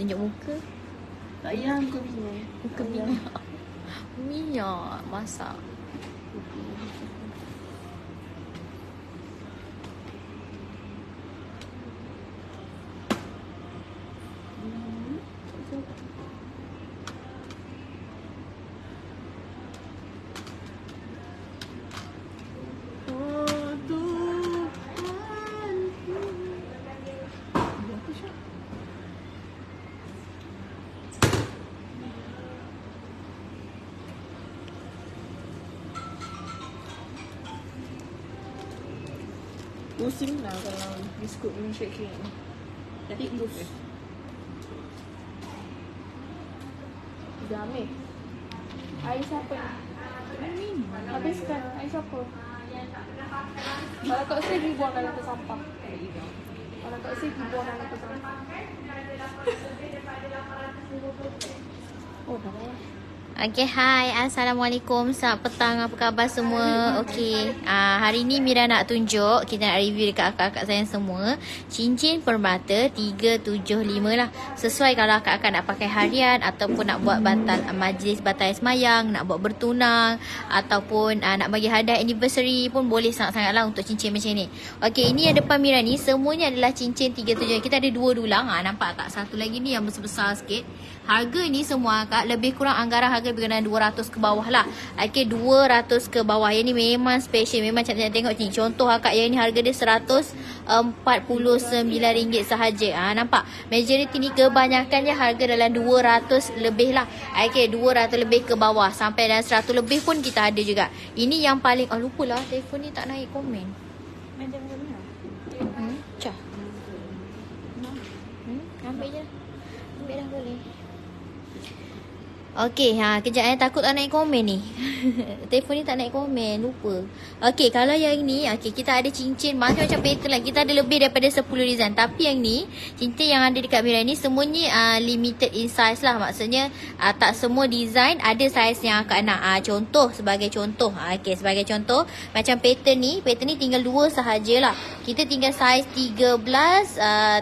tunjuk muka. Tak payah muka minyak. Muka minyak. Minyak masak. Pusing lah kalau biskut dengan shake cake ni. Tapi bus. Dah ambil. Air siapa ni? Habiskan. Air siapa? Kalau kat sini buang dalam ke sampah. Kalau kat sini buang dalam ke sampah. Oh, dah lah. Okay, hai. Assalamualaikum. Selamat petang. Apa khabar semua? Okay. Uh, hari ni Mira nak tunjuk. Kita nak review dekat akak-akak saya semua. Cincin permata 375 lah. Sesuai kalau akak-akak nak pakai harian ataupun nak buat batal majlis batal semayang, nak buat bertunang ataupun uh, nak bagi hadiah anniversary pun boleh sangat-sangat lah untuk cincin macam ni. Okay, ini yang depan Mira ni semuanya adalah cincin 375. Kita ada dua dulang. Ha, nampak tak? Satu lagi ni yang besar-besar sikit. Harga ni semua akak lebih kurang anggaran harga berkenaan 200 ke bawah lah. Okay, 200 ke bawah. Yang ni memang special. Memang cantik-cantik tengok ni. Contoh akak yang ni harga dia RM149 sahaja. Ha, nampak? Majority ni kebanyakannya harga dalam 200 lebih lah. Okay, 200 lebih ke bawah. Sampai dalam 100 lebih pun kita ada juga. Ini yang paling... Oh, lupa lah. Telefon ni tak naik komen. Macam mana? Hmm, Cah. Hmm, ambil je. Ambil dah boleh. Okey, ha, kejap eh. Takut tak naik komen ni. Telefon ni tak naik komen. Lupa. Okey, kalau yang ni, okey, kita ada cincin macam-macam pattern lah. Kita ada lebih daripada 10 design. Tapi yang ni, cincin yang ada dekat Mira ni, semuanya uh, limited in size lah. Maksudnya, uh, tak semua design ada size yang akak nak. Uh, contoh, sebagai contoh. Okey, sebagai contoh, macam pattern ni, pattern ni tinggal dua sahajalah. Kita tinggal size 13, uh,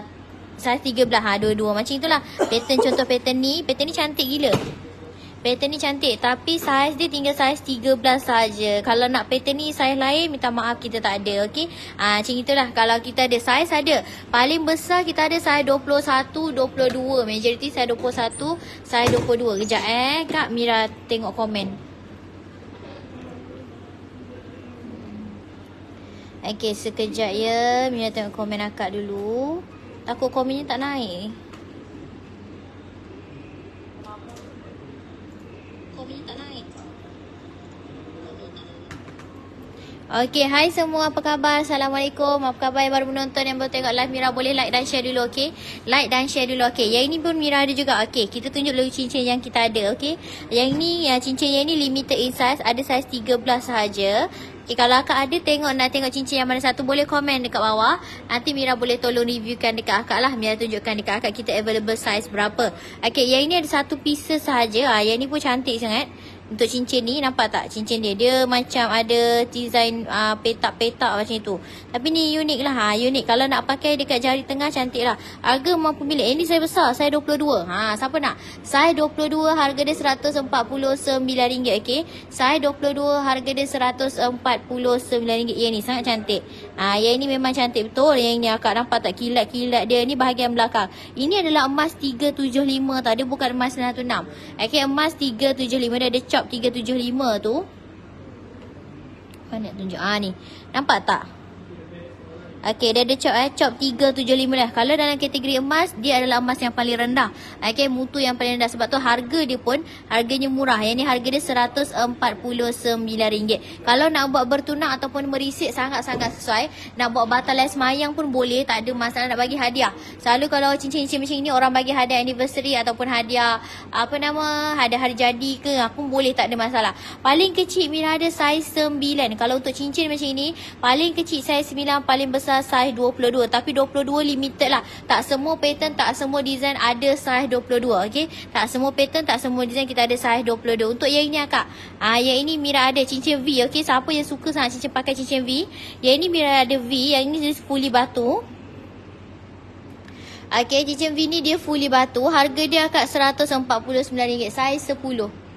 Size 13 ha dua-dua macam itulah. Pattern contoh pattern ni, pattern ni cantik gila. Pattern ni cantik tapi saiz dia tinggal saiz 13 saja. Kalau nak pattern ni saiz lain minta maaf kita tak ada okey. Ah macam itulah kalau kita ada saiz ada. Paling besar kita ada saiz 21, 22. Majority saiz 21, saiz 22. Kejap eh Kak Mira tengok komen. Okey sekejap ya. Mira tengok komen akak dulu. Takut komennya tak naik. Komennya tak naik. Okey, hai semua. Apa khabar? Assalamualaikum. Apa khabar yang baru menonton yang baru tengok live Mira? Boleh like dan share dulu, okey? Like dan share dulu, okey? Yang ini pun Mira ada juga, okey? Kita tunjuk dulu cincin yang kita ada, okey? Yang ni, yang cincin yang ni limited in size. Ada size 13 sahaja. Okay, kalau akak ada tengok nak tengok cincin yang mana satu boleh komen dekat bawah. Nanti Mira boleh tolong reviewkan dekat akak lah. Mira tunjukkan dekat akak kita available size berapa. Okay, yang ini ada satu pieces sahaja. Ha, yang ni pun cantik sangat. Untuk cincin ni nampak tak? Cincin dia Dia macam ada design uh, petak-petak macam itu. Tapi ni unik lah. Ha, Unik. Kalau nak pakai dekat jari tengah cantik lah. Harga mampu milik Eh ni saya besar. Saya 22 ha, Siapa nak? Saya 22 harga dia RM149 okay Saya 22 harga dia RM149 Yang ni sangat cantik ha, Yang ni memang cantik betul. Yang ni akak nampak tak? Kilat-kilat dia. Ni bahagian belakang. Ini adalah emas 375 tau. Dia bukan emas 916 Okay emas 375 Dia ada chop 375 tu. Mana nak tunjuk? Ah ni. Nampak tak Okey, dia ada chop eh. Chop 375 dah. Kalau dalam kategori emas, dia adalah emas yang paling rendah. Okey, mutu yang paling rendah. Sebab tu harga dia pun, harganya murah. Yang ni harga dia RM149. Kalau nak buat bertunang ataupun merisik, sangat-sangat sesuai. Nak buat batal semayang pun boleh. Tak ada masalah nak bagi hadiah. Selalu kalau cincin-cincin macam ni, orang bagi hadiah anniversary ataupun hadiah, apa nama, hadiah hari jadi ke, pun boleh. Tak ada masalah. Paling kecil, Mira ada saiz 9. Kalau untuk cincin macam ni, paling kecil saiz 9, paling besar besar saiz 22 tapi 22 limited lah. Tak semua pattern tak semua design ada saiz 22 okey? Tak semua pattern tak semua design kita ada saiz 22 untuk yang ini akak ah yang ini Mira ada cincin V okey? Siapa yang suka sangat cincin pakai cincin V? Yang ini Mira ada V yang ini fully batu. Okay, cincin V ni dia fully batu. Harga dia akak RM149. Saiz 10.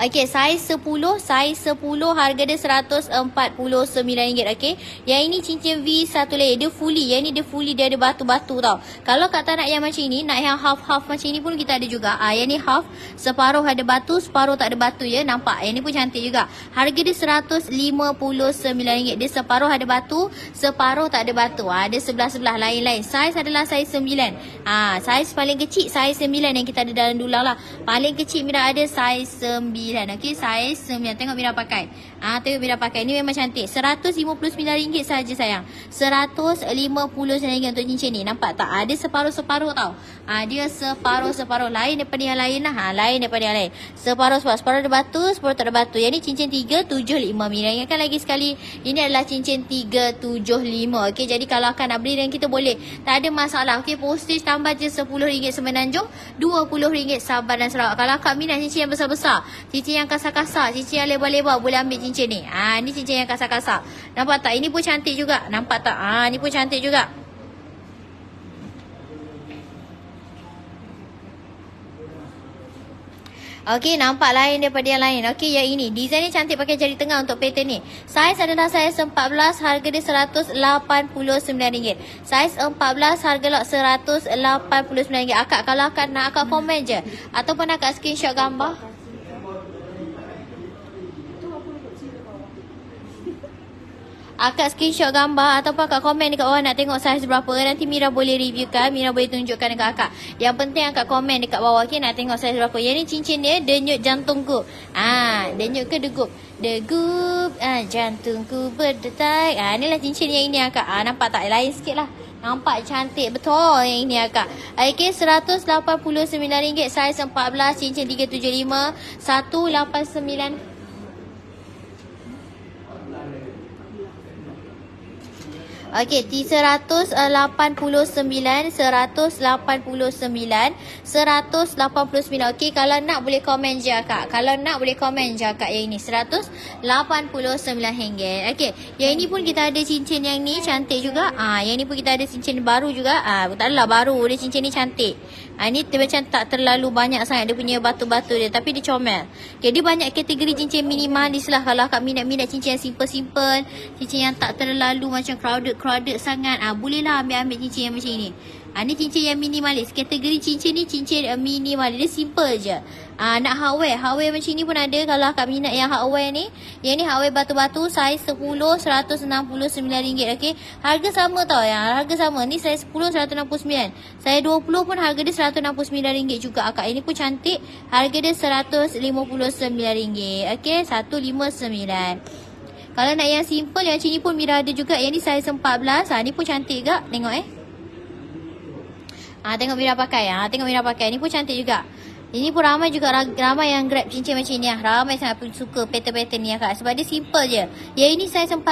Okey, saiz 10, saiz 10 harga dia RM149. Okey. Yang ini cincin V satu layer. Dia fully. Yang ni dia fully dia ada batu-batu tau. Kalau kata nak yang macam ini, nak yang half-half macam ini pun kita ada juga. Ah, yang ni half, separuh ada batu, separuh tak ada batu ya. Nampak? Yang ni pun cantik juga. Harga dia RM159. Dia separuh ada batu, separuh tak ada batu. Ah, dia sebelah-sebelah lain-lain. Saiz adalah saiz 9. Ah, saiz paling kecil saiz 9 yang kita ada dalam dulang lah. Paling kecil Mira ada saiz 9 sembilan. Okey, saiz sembilan. Tengok Mira pakai. Ah, tengok Mira pakai. Ni memang cantik. RM159 saja sayang. RM159 untuk cincin ni. Nampak tak? Ada separuh-separuh tau. Ah, dia separuh-separuh. Lain daripada yang lain lah. Ha, lain daripada yang lain. Separuh-separuh. Separuh ada batu, separuh tak ada batu. Yang ni cincin 375 Mira. Ingatkan lagi sekali. Ini adalah cincin 375. Okey, jadi kalau akan nak beli dengan kita boleh. Tak ada masalah. Okey, postage tambah je RM10 Semenanjung. RM20 Sabah dan Sarawak. Kalau akak minat cincin yang besar-besar. Cincin yang kasar-kasar, cincin yang lebar-lebar boleh ambil cincin ni. Ha, ni cincin yang kasar-kasar. Nampak tak? Ini pun cantik juga. Nampak tak? Ha, ni pun cantik juga. Okey, nampak lain daripada yang lain. Okey, yang ini. Design ni cantik pakai jari tengah untuk pattern ni. Saiz adalah saiz 14, harga dia RM189. Saiz 14, harga lah RM189. Akak kalau akak nak akak komen je. Ataupun akak screenshot gambar. Akak screenshot gambar ataupun akak komen dekat bawah nak tengok saiz berapa. Nanti Mira boleh reviewkan Mira boleh tunjukkan dekat akak. Yang penting akak komen dekat bawah okay, nak tengok saiz berapa. Yang ni cincin dia denyut jantungku ah denyut ke degup? Degup. Ah jantungku berdetak ah inilah cincin yang ini akak. Ah nampak tak? Lain sikit lah. Nampak cantik betul yang ini akak. Okay, RM189 saiz 14 cincin 375 189 Okey, 189, 189, 189. Okey, kalau nak boleh komen je kak. Kalau nak boleh komen je kak yang ini. 189 ringgit. Okey, yang ini pun kita ada cincin yang ni cantik juga. Ah, ha, yang ni pun kita ada cincin baru juga. Ah, ha, tak adalah baru. Dia cincin ni cantik. Ha, ni dia macam tak terlalu banyak sangat dia punya batu-batu dia. Tapi dia comel. Okay, dia banyak kategori cincin minimalis lah. Kalau akak minat-minat cincin yang simple-simple. Cincin yang tak terlalu macam crowded-crowded sangat. Ah ha, Bolehlah ambil-ambil cincin yang macam ni. Ha, ni cincin yang minimalis. Kategori cincin ni cincin uh, minimalis. Dia simple je. Ha, nak hardware. Hardware macam ni pun ada kalau akak minat yang hardware ni. Yang ni hardware batu-batu saiz 10 RM169. Okay. Harga sama tau ya. Harga sama. Ni saiz 10 RM169. Saiz 20 pun harga dia RM169 juga akak. Ini pun cantik. Harga dia RM159. Okay. 159. Kalau nak yang simple yang macam ni pun Mira ada juga. Yang ni saiz 14. Ha, ni pun cantik juga. Tengok eh. Ha, tengok Mira pakai. Ha, tengok Mira pakai. Ni pun cantik juga. Ini pun ramai juga ramai yang grab cincin macam ni ah. Ramai sangat pun suka pattern-pattern ni ah kak. Sebab dia simple je. Yang ini saiz 14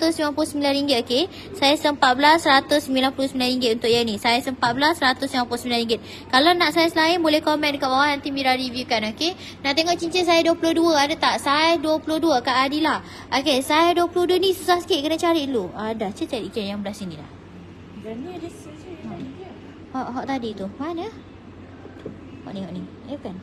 RM199 okey. Saiz 14 RM199 untuk yang ni. Saiz 14 RM199. Kalau nak saiz lain boleh komen dekat bawah nanti Mira reviewkan okey. Nak tengok cincin saiz 22 ada tak? Saiz 22 Kak Adila. Okey, saiz 22 ni susah sikit kena cari dulu. Ada, ah, cari yang belah sini dah. Dan ni ada Hak hak tadi tu. Mana? Hak ni hak ni. Eh bukan.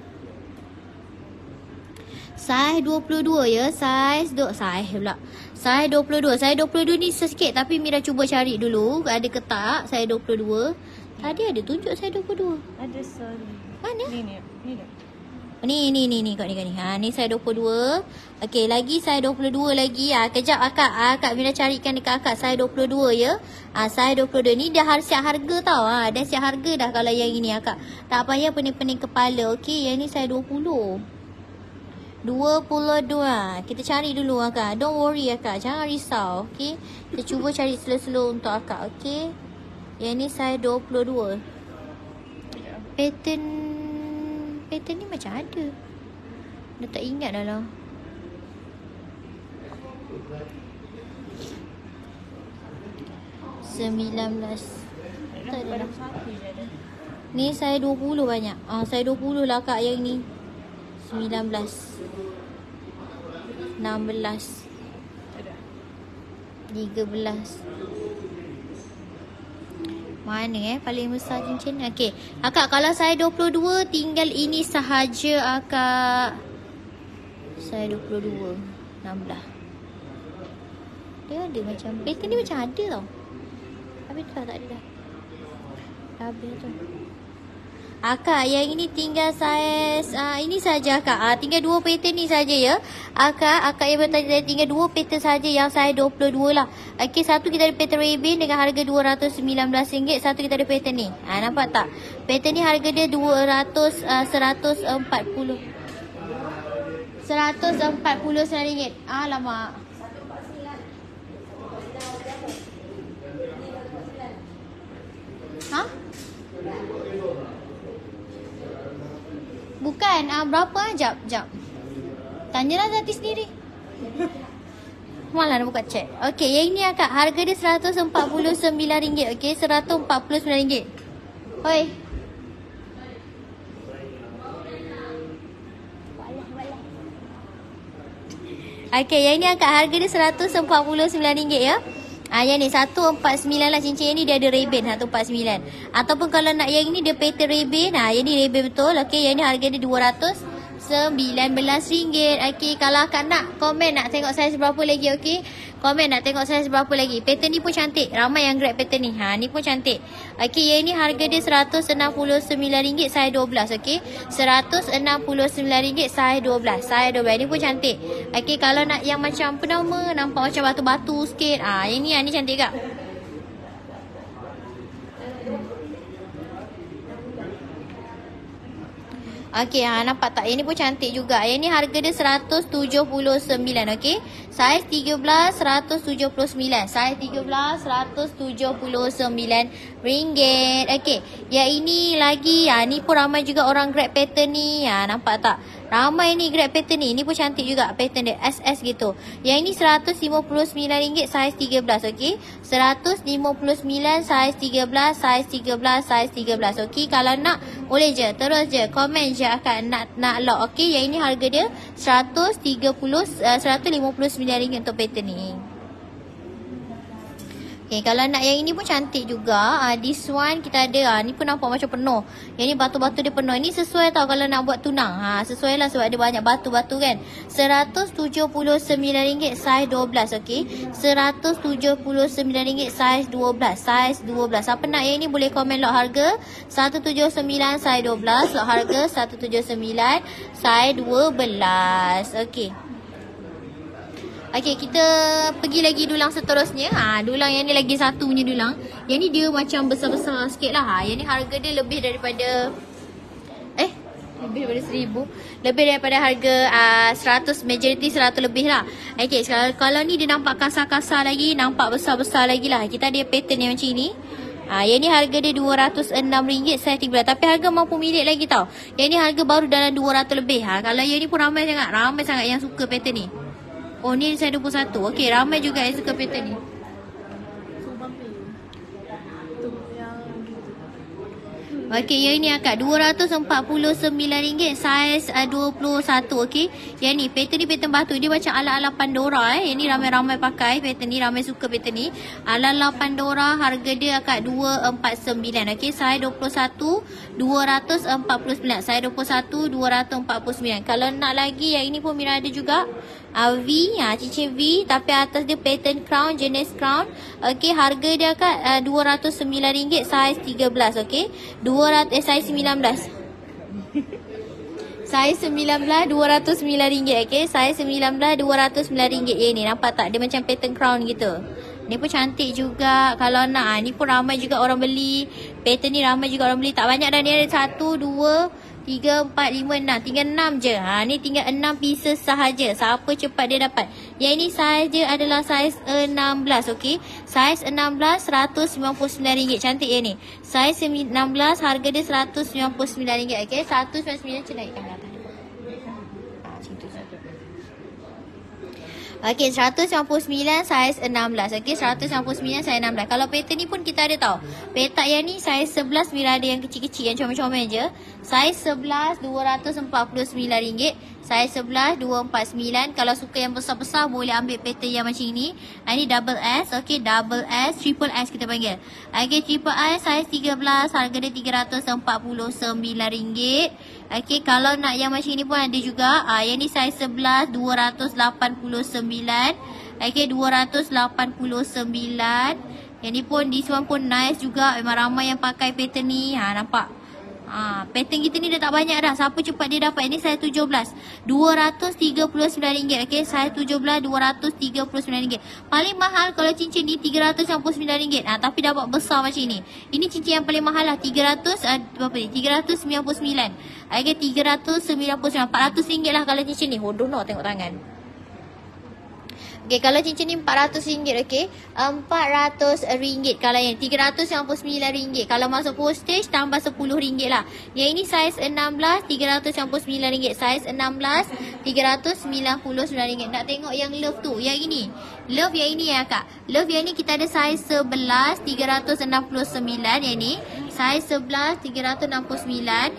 Saiz 22 ya. Saiz duk saiz pula. Saiz 22. Saiz 22 ni sikit tapi Mira cuba cari dulu ada ke tak saiz 22. Tadi ada tunjuk saiz 22. Ada sorry. Mana? Ni ni. Ni dah. Ni ni ni ni kat ni kat ni. Ha ni saya 22. Okey, lagi saya 22 lagi. Ah ha, kejap akak akak Mira carikan dekat akak saya 22 ya. Ah ha, saya 22 ni dah siap harga tau. Ha dah siap harga dah kalau yang ini akak. Tak payah pening-pening kepala. Okey, yang ni saya 20. 22. Kita cari dulu akak. Don't worry akak. Jangan risau. Okey. Kita cuba cari slow-slow untuk akak. Okey. Yang ni saya 22. Pattern pattern ni macam ada. Dah tak ingat dah lah. Sembilan belas. Ni saya dua puluh banyak. Ah, saya dua puluh lah kak yang ni. Sembilan belas. Enam belas. Tiga belas. Mana eh paling besar cincin. Okey. Akak kalau saya 22 Tinggal ini sahaja akak. Saya 22 16 Dia ada macam Pattern ni macam ada tau. Tapi tu tak ada Dah habis tu Akak yang ini tinggal saiz uh, Ini saja akak. Uh, Tinggal dua pattern ni saja ya. Akak Akak yang bertanya Tinggal dua pattern saja Yang saya 22 lah. Okey satu kita ada pattern Ray-Ban Dengan harga RM219 Satu kita ada pattern ni. Ha, Nampak tak? Pattern ni harga dia 200 uh, 140 RM149 Alamak. Ha? Bukan, uh, berapa ah? Jap, jap. Tanyalah Zati sendiri. Malah nak buka cek. Okey, yang ini akak. Harga dia RM149. Okey, RM149. Hoi. Okey, yang ini akak. Harga dia RM149 ya. Ah yang ni 149 lah cincin yang ni dia ada Ray-Ban 149. Ataupun kalau nak yang ni dia pattern Ray-Ban. Ha yang ni Ray-Ban betul. Okey yang ni harga dia 200 RM19. Okey, kalau akak nak komen nak tengok saya berapa lagi, okey? Komen nak tengok saya berapa lagi. Pattern ni pun cantik. Ramai yang grab pattern ni. Ha, ni pun cantik. Okey, yang ni harga dia RM169 saya 12, okey? RM169 saya 12. Saya 12. Ni pun cantik. Okey, kalau nak yang macam apa nama, nampak macam batu-batu sikit. Ah, ha, yang ni, yang ni cantik tak? Okey, ha, nampak tak? Yang ni pun cantik juga. Yang ni harga dia RM179, okey? Saiz 13, RM179. Saiz 13, RM179. Okey, yang ini lagi, ha, ni pun ramai juga orang grab pattern ni. Ha, nampak tak? Ramai ni grab pattern ni. Ni pun cantik juga pattern dia. SS gitu. Yang ini RM159 saiz 13. Okey. RM159 saiz 13. Saiz 13. Saiz 13. Okey. Kalau nak boleh je. Terus je. Komen je akan nak nak lock. Okey. Yang ini harga dia RM130. Uh, RM159 untuk pattern ni. Okay, kalau nak yang ini pun cantik juga. Uh, this one kita ada. Uh, ni pun nampak macam penuh. Yang ni batu-batu dia penuh. Ini sesuai tau kalau nak buat tunang. Ha, sesuai lah sebab ada banyak batu-batu kan. RM179 saiz 12. Okay. RM179 saiz 12. Saiz 12. Siapa nak yang ni boleh komen lot harga. 179 saiz 12. Lot harga 179 saiz 12. Okay. Okey, kita pergi lagi dulang seterusnya. Ha, dulang yang ni lagi satu punya dulang. Yang ni dia macam besar-besar sikit lah. Ha. Yang ni harga dia lebih daripada... Eh, lebih daripada seribu. Lebih daripada harga uh, seratus, majority seratus lebih lah. Okey, kalau, kalau ni dia nampak kasar-kasar lagi, nampak besar-besar lagi lah. Kita ada pattern yang macam ni. Ha, yang ni harga dia RM206 saya tinggal. Tapi harga mampu milik lagi tau. Yang ni harga baru dalam 200 lebih. Ha, kalau yang ni pun ramai sangat. Ramai sangat yang suka pattern ni. Oh ni saya 21. Okey, ramai juga yang suka pattern ni. Okey, yang ini akak RM249 saiz uh, 21 okey. Yang ni pattern ni pattern batu dia macam ala-ala Pandora eh. Yang ni ramai-ramai pakai pattern ni, ramai suka pattern ni. Ala-ala Pandora harga dia akak 249 okey. Saiz 21 249. Saiz 21 249. Kalau nak lagi yang ini pun Mira ada juga. Uh, v, ha, cincin V tapi atas dia pattern crown, jenis crown. Okey, harga dia kat uh, RM209 saiz 13, okey. 200 eh saiz 19. saiz 19 RM209, okey. Saiz 19 RM209 eh, ni. Nampak tak? Dia macam pattern crown gitu. Ni pun cantik juga Kalau nak ha, Ni pun ramai juga orang beli Pattern ni ramai juga orang beli Tak banyak dah ni ada Satu, dua Tiga, empat, lima, enam. Tinggal enam je. Ha, ni tinggal enam pieces sahaja. Siapa cepat dia dapat. Yang ini sahaja adalah saiz enam belas. Okey. Saiz enam belas, seratus sembilan puluh sembilan ringgit. Cantik ya ni. Saiz enam belas, harga dia seratus sembilan puluh sembilan ringgit. Okey. Seratus sembilan sembilan. Cenaykan atas. Okey, 199 saiz 16. Okey, 199 saiz 16. Kalau pattern ni pun kita ada tau. Petak yang ni saiz 11 bila ada yang kecil-kecil yang comel-comel je. Saiz 11 RM249. Saiz 11 249. Kalau suka yang besar-besar boleh ambil pattern yang macam ini. Ha, ini double S. Okey, double S, triple S kita panggil. Okey, triple S saiz 13 harga dia RM349. Okey, kalau nak yang macam ini pun ada juga. Ah, ha, yang ni saiz 11 289. Okey, 289. Yang ni pun this one pun nice juga. Memang ramai yang pakai pattern ni. Ha, nampak? Ha, pattern kita ni dah tak banyak dah. Siapa cepat dia dapat. Ini saya 17. RM239. Okay. Saya 17. RM239. Paling mahal kalau cincin ni RM399. Ha, tapi dapat besar macam ni. Ini cincin yang paling mahal lah. 300. Uh, berapa ni? 399. Okay. 399. RM400 lah kalau cincin ni. Hodoh no tengok tangan. Okey, kalau cincin ni RM400, okey. RM400 kalau yang RM399. Kalau masuk postage tambah RM10 lah. Yang ini saiz 16 RM399. Saiz 16 RM399. Nak tengok yang love tu, yang ini. Love yang ini ya kak. Love yang ini kita ada saiz 11 369 yang ni. Saiz 11 369.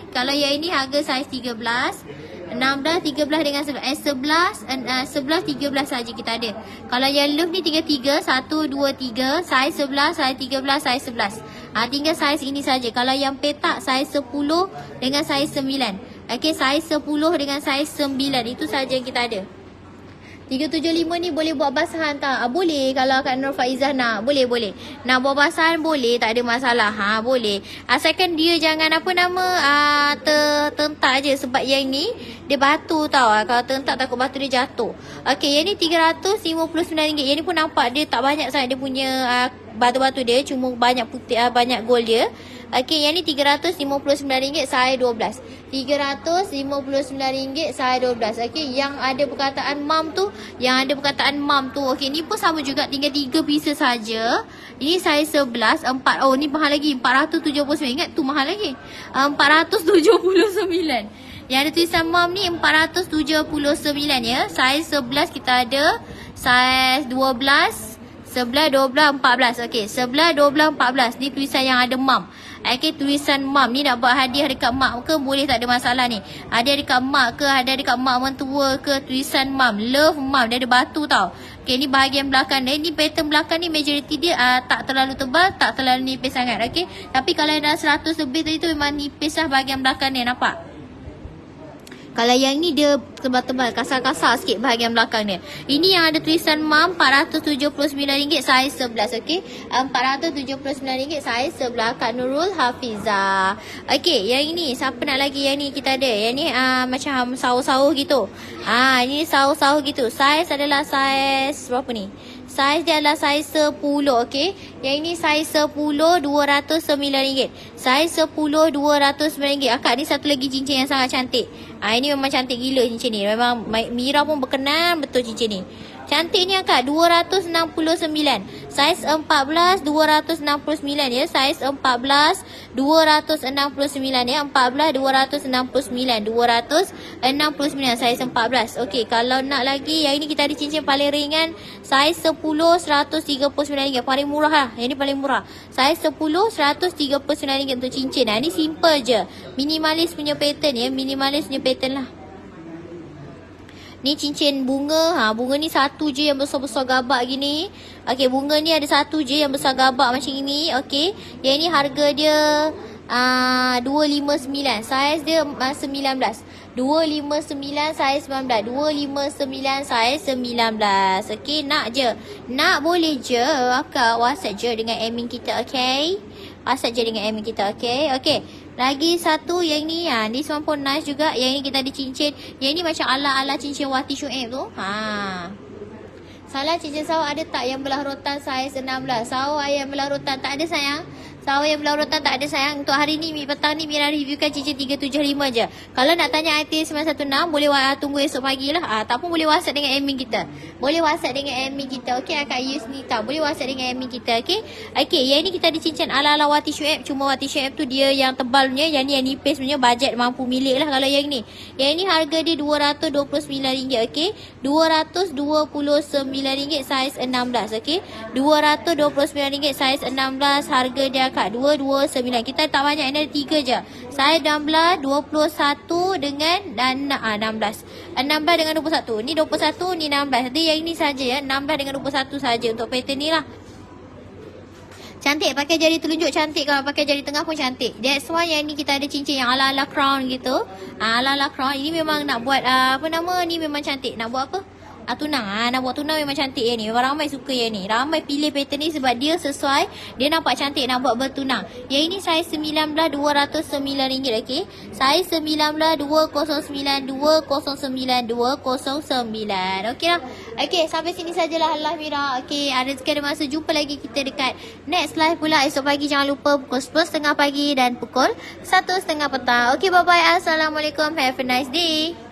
Kalau yang ini harga saiz 13 16, 13 dengan 11. Eh, 11, uh, 11, 13 saja kita ada. Kalau yang love ni 33, 1, 2, 3. Saiz 11, saiz 13, saiz 11. Ha, tinggal saiz ini saja. Kalau yang petak, saiz 10 dengan saiz 9. Okey, saiz 10 dengan saiz 9. Itu saja yang kita ada. 375 ni boleh buat basahan tak? Ah, boleh kalau Kak Nur Faizah nak. Boleh, boleh. Nak buat basahan boleh, tak ada masalah. Ha, boleh. Asalkan dia jangan apa nama ah tertentak je sebab yang ni dia batu tau. Ah, kalau tertentak takut batu dia jatuh. Okey, yang ni RM359. Yang ni pun nampak dia tak banyak sangat dia punya ah, batu-batu dia. Cuma banyak putih ah, banyak gold dia. Okey, yang ni RM359 saya 12. RM359 saya 12. Okey, yang ada perkataan mam tu, yang ada perkataan mam tu. Okey, ni pun sama juga tinggal 3 pieces saja. Ini saya 11, 4. Oh, ni mahal lagi. 479. Ingat tu mahal lagi. 479. Yang ada tulisan mam ni 479 ya. Saiz 11 kita ada. Saiz 12. 11, 12, 14. Okey, 11, 12, 14. Ni tulisan yang ada mam. Okay, tulisan mam ni nak buat hadiah dekat mak ke boleh tak ada masalah ni. Hadiah dekat mak ke, hadiah dekat mak mentua ke, tulisan mam. Love mam. Dia ada batu tau. Okay, ni bahagian belakang dia. Ni pattern belakang ni majority dia uh, tak terlalu tebal, tak terlalu nipis sangat. Okay. Tapi kalau dah 100 lebih tadi tu memang nipis lah bahagian belakang dia. Nampak? Kalau yang ni dia tebal-tebal, kasar-kasar sikit bahagian belakang dia. Ini yang ada tulisan MAM RM479 saiz 11. Okey. RM479 saiz 11 Kak Nurul Hafiza. Okey, yang ini siapa nak lagi yang ni kita ada. Yang ni uh, macam sauh-sauh gitu. Ah, ini sauh-sauh gitu. Saiz adalah saiz berapa ni? Saiz dia adalah saiz 10, okey. Yang ini saiz 10 RM209. Saiz 10 RM209. Akak ni satu lagi cincin yang sangat cantik. Ah ini memang cantik gila cincin ni. Memang Mira pun berkenan betul cincin ni. Cantiknya kak. 269 Saiz 14 269 ya. Saiz 14 269 ya. 14 269 269 Saiz 14 Okey kalau nak lagi Yang ini kita ada cincin paling ringan. Saiz 10 139 ringgit. Paling murah lah. Yang ini paling murah. Saiz 10 139 ringgit untuk cincin. Ini simple je. Minimalis punya pattern ya. Minimalis punya pattern lah Ni cincin bunga. Ha, bunga ni satu je yang besar-besar gabak gini. Okey, bunga ni ada satu je yang besar gabak macam ini. Okey. Yang ni harga dia uh, 259. Saiz dia uh, 19. 259 saiz 19. 259 saiz 19. Okey, nak je. Nak boleh je. Akak WhatsApp je dengan admin kita. Okey. WhatsApp je dengan admin kita. Okey. Okey. Lagi satu yang ni ha, This one pun nice juga. Yang ni kita ada cincin. Yang ni macam ala-ala cincin Wati Shu'ib tu. Ha. Salah cincin sawah ada tak yang belah rotan saiz 16 Sawah yang belah rotan tak ada sayang Sawa yang belah rotan tak ada sayang. Untuk hari ni petang ni Mira reviewkan cincin 375 je Kalau nak tanya IT 916 Boleh tunggu esok pagi lah. Ha, Tak pun boleh whatsapp dengan admin kita. Boleh whatsapp dengan admin kita Okay akak use ni tak Boleh whatsapp dengan admin kita Okay Okay yang ni kita ada cincin ala-ala Wati Shu'ab Cuma Wati Shu'ab tu dia yang tebal punya Yang ni yang nipis punya Bajet mampu milik lah Kalau yang ni. Yang ni harga dia RM229 Okay RM229 saiz 16 Okay RM229 saiz 16 Harga dia dekat 229. Kita tak banyak, ini ada 3 je. Saiz 16, 21 dengan dan ah, 16. 16 dengan 21. Ni 21, ni 16. Jadi yang ini saja ya. 16 dengan 21 saja untuk pattern ni lah. Cantik pakai jari telunjuk cantik kalau pakai jari tengah pun cantik. That's why yang ni kita ada cincin yang ala-ala crown gitu. Ah, ala-ala crown. Ini memang nak buat uh, apa nama ni memang cantik. Nak buat apa? Ah, tunang. Ah, nak buat tunang memang cantik yang ni. Memang ramai suka yang ni. Ramai pilih pattern ni sebab dia sesuai. Dia nampak cantik nak buat bertunang. Yang ini saiz 19 209 ringgit okey. Saiz 19 209 209 209. Okey lah. Okey, sampai sini sajalah Allah Mira. Okey, ada sekali masa jumpa lagi kita dekat next live pula esok pagi. Jangan lupa pukul 10.30 pagi dan pukul 1.30 petang. Okey, bye-bye. Assalamualaikum. Have a nice day.